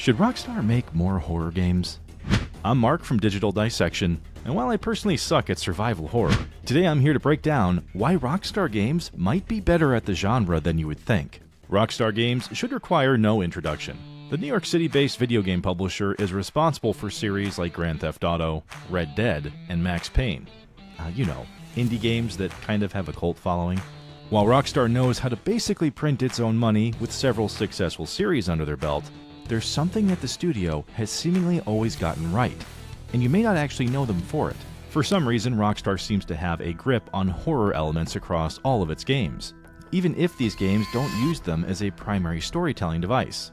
Should Rockstar make more horror games? I'm Mark from Digital Dissection, and while I personally suck at survival horror, today I'm here to break down why Rockstar games might be better at the genre than you would think. Rockstar games should require no introduction. The New York City based video game publisher is responsible for series like Grand Theft Auto, Red Dead, and Max Payne. Uh, you know, indie games that kind of have a cult following. While Rockstar knows how to basically print its own money with several successful series under their belt, there's something that the studio has seemingly always gotten right, and you may not actually know them for it. For some reason, Rockstar seems to have a grip on horror elements across all of its games, even if these games don't use them as a primary storytelling device.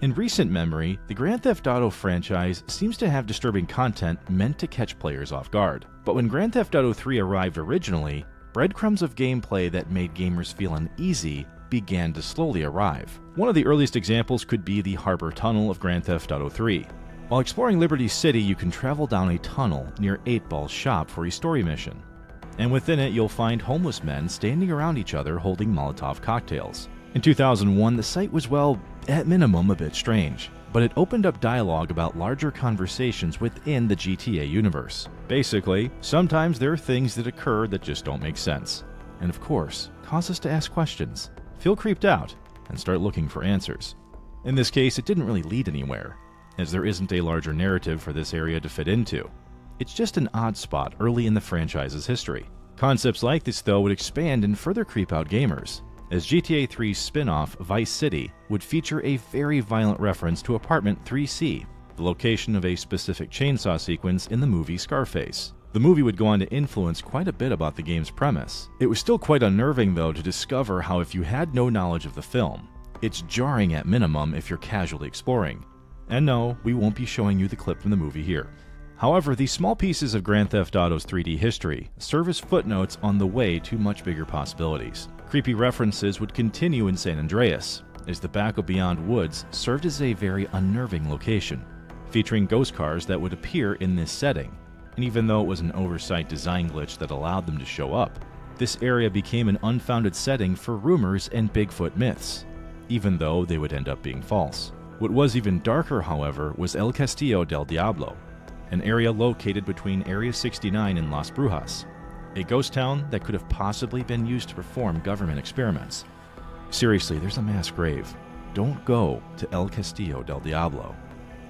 In recent memory, the Grand Theft Auto franchise seems to have disturbing content meant to catch players off guard. But when Grand Theft Auto 3 arrived originally, breadcrumbs of gameplay that made gamers feel uneasy began to slowly arrive. One of the earliest examples could be the Harbor Tunnel of Grand Theft Auto 3. While exploring Liberty City, you can travel down a tunnel near 8 Ball's shop for a story mission. And within it, you'll find homeless men standing around each other holding Molotov cocktails. In 2001, the site was, well, at minimum, a bit strange, but it opened up dialogue about larger conversations within the GTA universe. Basically, sometimes there are things that occur that just don't make sense. And of course, cause us to ask questions feel creeped out, and start looking for answers. In this case, it didn't really lead anywhere, as there isn't a larger narrative for this area to fit into. It's just an odd spot early in the franchise's history. Concepts like this, though, would expand and further creep out gamers, as GTA 3's spin off, Vice City, would feature a very violent reference to Apartment 3C, the location of a specific chainsaw sequence in the movie Scarface. The movie would go on to influence quite a bit about the game's premise. It was still quite unnerving, though, to discover how if you had no knowledge of the film, it's jarring at minimum if you're casually exploring. And no, we won't be showing you the clip from the movie here. However, these small pieces of Grand Theft Auto's 3D history serve as footnotes on the way to much bigger possibilities. Creepy references would continue in San Andreas, as the back of Beyond Woods served as a very unnerving location, featuring ghost cars that would appear in this setting, and even though it was an oversight design glitch that allowed them to show up, this area became an unfounded setting for rumors and Bigfoot myths, even though they would end up being false. What was even darker, however, was El Castillo del Diablo, an area located between Area 69 and Las Brujas, a ghost town that could have possibly been used to perform government experiments. Seriously, there's a mass grave. Don't go to El Castillo del Diablo.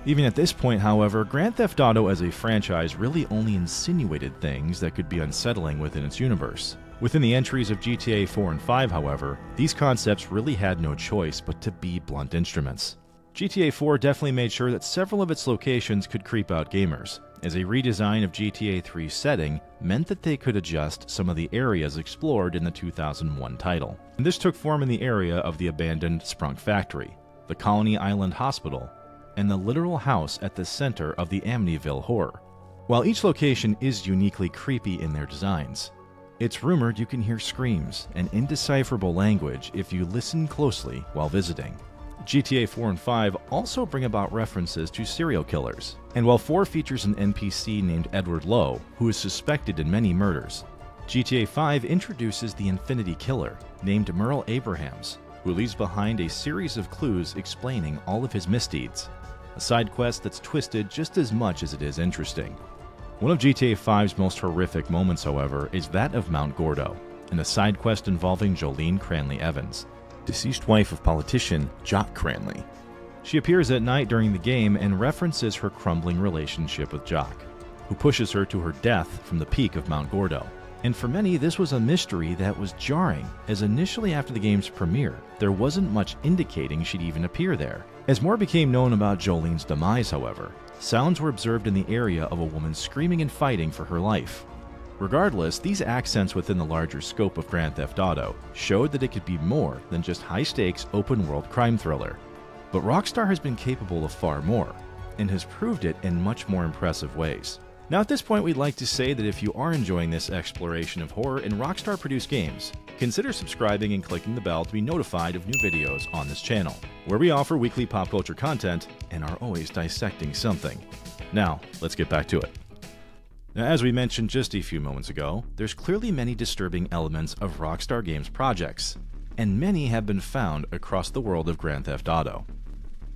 Even at this point, however, Grand Theft Auto as a franchise really only insinuated things that could be unsettling within its universe. Within the entries of GTA 4 and 5, however, these concepts really had no choice but to be blunt instruments. GTA 4 definitely made sure that several of its locations could creep out gamers, as a redesign of GTA 3's setting meant that they could adjust some of the areas explored in the 2001 title. And this took form in the area of the abandoned Sprunk factory, the Colony Island Hospital, and the literal house at the center of the Amityville horror. While each location is uniquely creepy in their designs, it's rumored you can hear screams and indecipherable language if you listen closely while visiting. GTA 4 and 5 also bring about references to serial killers, and while 4 features an NPC named Edward Low, who is suspected in many murders, GTA 5 introduces the Infinity Killer, named Merle Abrahams, who leaves behind a series of clues explaining all of his misdeeds a side quest that's twisted just as much as it is interesting. One of GTA 5's most horrific moments, however, is that of Mount Gordo, and a side quest involving Jolene Cranley Evans, deceased wife of politician Jock Cranley. She appears at night during the game and references her crumbling relationship with Jock, who pushes her to her death from the peak of Mount Gordo. And for many, this was a mystery that was jarring, as initially after the game's premiere, there wasn't much indicating she'd even appear there. As more became known about Jolene's demise, however, sounds were observed in the area of a woman screaming and fighting for her life. Regardless, these accents within the larger scope of Grand Theft Auto showed that it could be more than just high stakes open world crime thriller. But Rockstar has been capable of far more, and has proved it in much more impressive ways. Now, at this point, we'd like to say that if you are enjoying this exploration of horror in Rockstar produced games, consider subscribing and clicking the bell to be notified of new videos on this channel, where we offer weekly pop culture content and are always dissecting something. Now, let's get back to it. Now, as we mentioned just a few moments ago, there's clearly many disturbing elements of Rockstar Games projects, and many have been found across the world of Grand Theft Auto.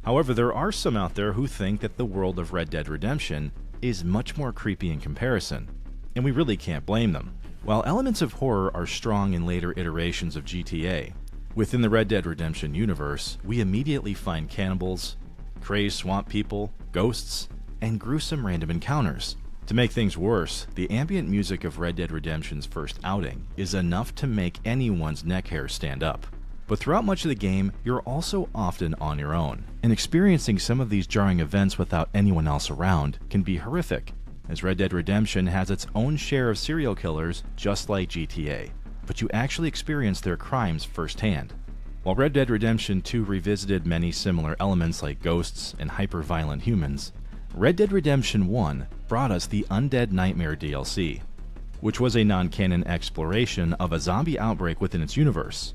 However, there are some out there who think that the world of Red Dead Redemption is much more creepy in comparison, and we really can't blame them. While elements of horror are strong in later iterations of GTA, within the Red Dead Redemption universe, we immediately find cannibals, crazed swamp people, ghosts, and gruesome random encounters. To make things worse, the ambient music of Red Dead Redemption's first outing is enough to make anyone's neck hair stand up. But throughout much of the game, you're also often on your own, and experiencing some of these jarring events without anyone else around can be horrific, as Red Dead Redemption has its own share of serial killers just like GTA, but you actually experience their crimes firsthand. While Red Dead Redemption 2 revisited many similar elements like ghosts and hyper-violent humans, Red Dead Redemption 1 brought us the Undead Nightmare DLC, which was a non-canon exploration of a zombie outbreak within its universe.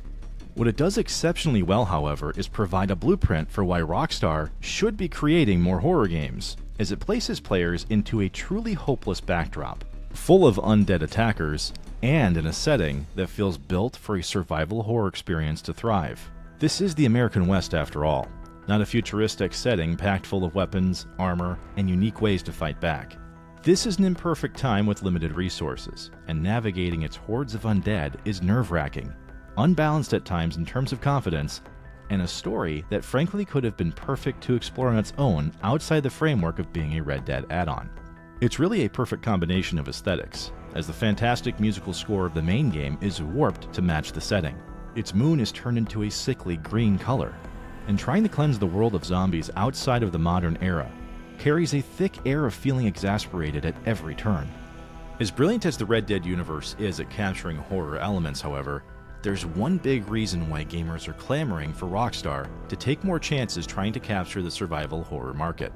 What it does exceptionally well, however, is provide a blueprint for why Rockstar should be creating more horror games, as it places players into a truly hopeless backdrop, full of undead attackers, and in a setting that feels built for a survival horror experience to thrive. This is the American West after all, not a futuristic setting packed full of weapons, armor, and unique ways to fight back. This is an imperfect time with limited resources, and navigating its hordes of undead is nerve wracking, unbalanced at times in terms of confidence, and a story that frankly could have been perfect to explore on its own outside the framework of being a Red Dead add on. It's really a perfect combination of aesthetics, as the fantastic musical score of the main game is warped to match the setting. Its moon is turned into a sickly green color, and trying to cleanse the world of zombies outside of the modern era carries a thick air of feeling exasperated at every turn. As brilliant as the Red Dead universe is at capturing horror elements, however, there's one big reason why gamers are clamoring for Rockstar to take more chances trying to capture the survival horror market.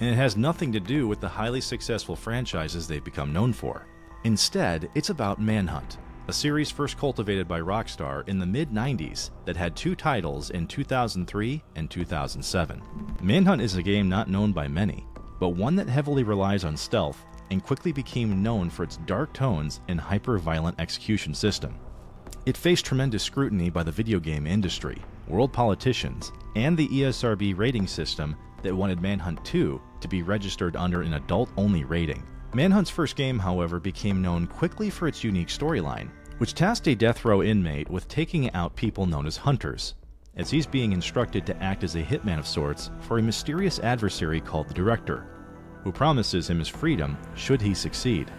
And it has nothing to do with the highly successful franchises they've become known for. Instead, it's about Manhunt, a series first cultivated by Rockstar in the mid 90s that had two titles in 2003 and 2007. Manhunt is a game not known by many, but one that heavily relies on stealth and quickly became known for its dark tones and hyper violent execution system. It faced tremendous scrutiny by the video game industry, world politicians, and the ESRB rating system that wanted Manhunt 2 to be registered under an adult only rating. Manhunt's first game, however, became known quickly for its unique storyline which tasked a death row inmate with taking out people known as hunters, as he's being instructed to act as a hitman of sorts for a mysterious adversary called the Director, who promises him his freedom should he succeed.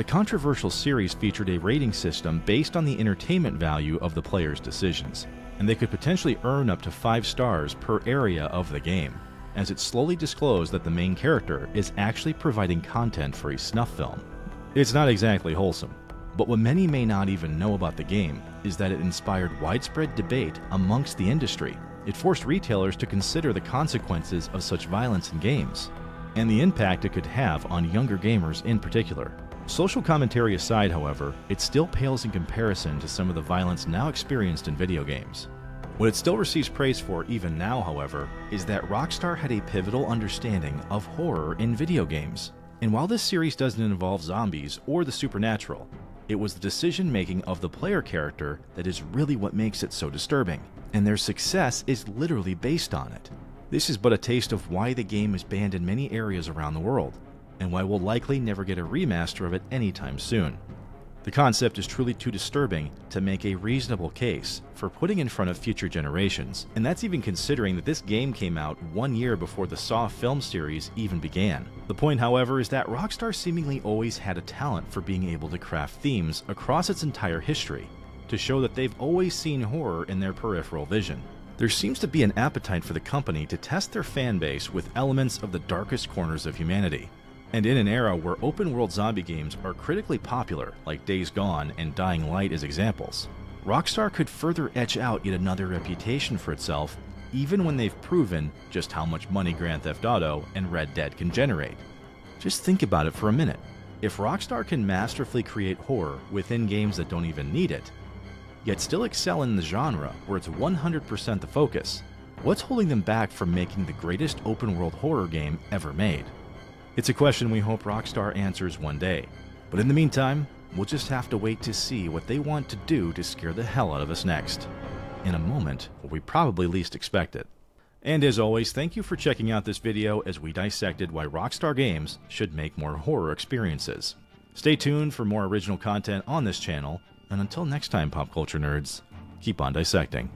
The controversial series featured a rating system based on the entertainment value of the player's decisions, and they could potentially earn up to 5 stars per area of the game, as it slowly disclosed that the main character is actually providing content for a snuff film. It's not exactly wholesome, but what many may not even know about the game is that it inspired widespread debate amongst the industry. It forced retailers to consider the consequences of such violence in games, and the impact it could have on younger gamers in particular. Social commentary aside, however, it still pales in comparison to some of the violence now experienced in video games. What it still receives praise for even now, however, is that Rockstar had a pivotal understanding of horror in video games. And while this series doesn't involve zombies or the supernatural, it was the decision making of the player character that is really what makes it so disturbing, and their success is literally based on it. This is but a taste of why the game is banned in many areas around the world, and why we'll likely never get a remaster of it anytime soon. The concept is truly too disturbing to make a reasonable case for putting in front of future generations, and that's even considering that this game came out one year before the Saw film series even began. The point, however, is that Rockstar seemingly always had a talent for being able to craft themes across its entire history, to show that they've always seen horror in their peripheral vision. There seems to be an appetite for the company to test their fan base with elements of the darkest corners of humanity. And in an era where open world zombie games are critically popular, like Days Gone and Dying Light as examples, Rockstar could further etch out yet another reputation for itself, even when they've proven just how much money Grand Theft Auto and Red Dead can generate. Just think about it for a minute. If Rockstar can masterfully create horror within games that don't even need it, yet still excel in the genre where it's 100% the focus, what's holding them back from making the greatest open world horror game ever made? It's a question we hope Rockstar answers one day. But in the meantime, we'll just have to wait to see what they want to do to scare the hell out of us next. In a moment where we probably least expect it. And as always, thank you for checking out this video as we dissected why Rockstar Games should make more horror experiences. Stay tuned for more original content on this channel, and until next time, pop culture nerds, keep on dissecting.